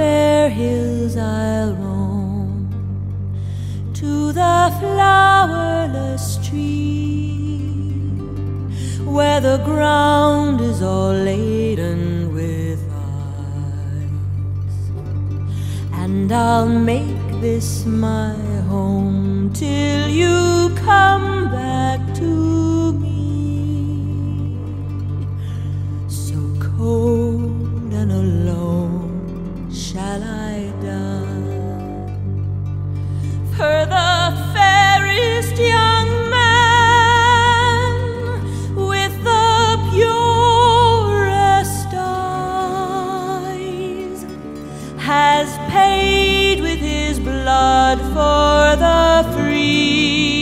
hills I'll roam to the flowerless tree where the ground is all laden with ice, and I'll make this my home till you come back blood for the free.